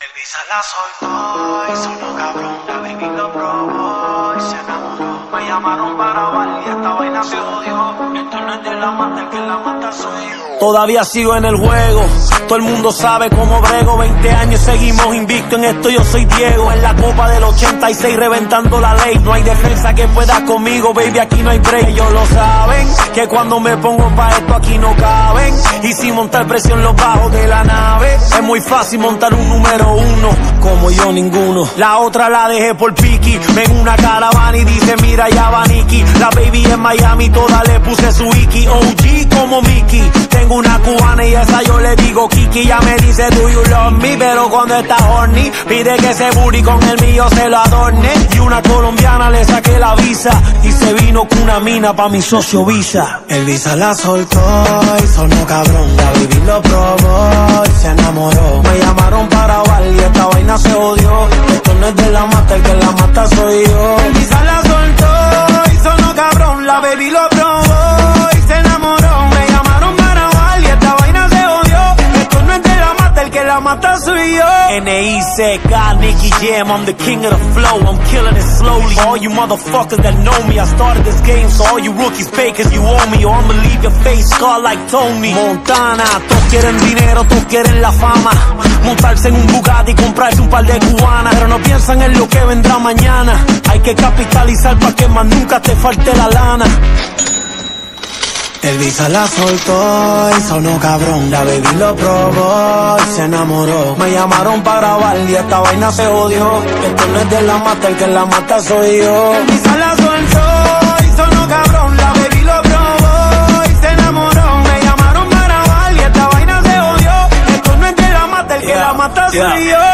Elvisa la soltó y sonó cabrón, la baby lo probó y se enamoró. Me llamaron para bailar y esta vaina se odió. Esto no es de la mata, el que la mata soy yo. Todavía sigo en el juego, todo el mundo sabe cómo brego. 20 años seguimos invicto en esto, yo soy Diego. En la copa del 86 reventando la ley. No hay defensa que pueda conmigo, baby, aquí no hay break. Ellos lo saben, que cuando me pongo pa' esto aquí no caben. Y sin montar presión los bajos de la nave, es muy fácil montar un número uno, como yo ninguno. La otra la dejé por Piki, ven una caravana y dice mira ya va. La baby en Miami, toda le puse su Iki. OG como Mickey, tengo una cubana y esa yo le digo Kiki. Ya me dice do you love me, pero cuando está horny, pide que ese booty con el mío se lo adorne. Y una colombiana le saqué la visa y se vino con una mina pa' mi socio Visa. El Visa la soltó y sonó cabrón, la baby lo probó y se enamoró. Me llamaron para bailar y esta vaina se odió. Esto no es de la mata, el que la mata soy yo. El Visa la soltó y sonó cabrón, la baby lo probó mata, soy yo. N.I.C.K. Nicky Jam, I'm the king of the flow, I'm killing it slowly. All you motherfuckers that know me, I started this game, so all you rookies cause you owe me, or I'ma leave your face scarred like Tony. Montana, todos quieren dinero, todos quieren la fama. Montarse en un Bugatti y comprarse un par de cubanas, pero no piensan en lo que vendrá mañana. Hay que capitalizar para que más nunca te falte la lana. El Visa la soltó y sonó cabrón. La baby lo probó y se enamoró. Me llamaron para grabar y esta vaina se odió. Esto no es de la mata, el que la mata soy yo. El Visa la soltó y sonó cabrón. La baby lo probó y se enamoró. Me llamaron para grabar y esta vaina se odió. Esto no es de la mata, el que la mata soy yo.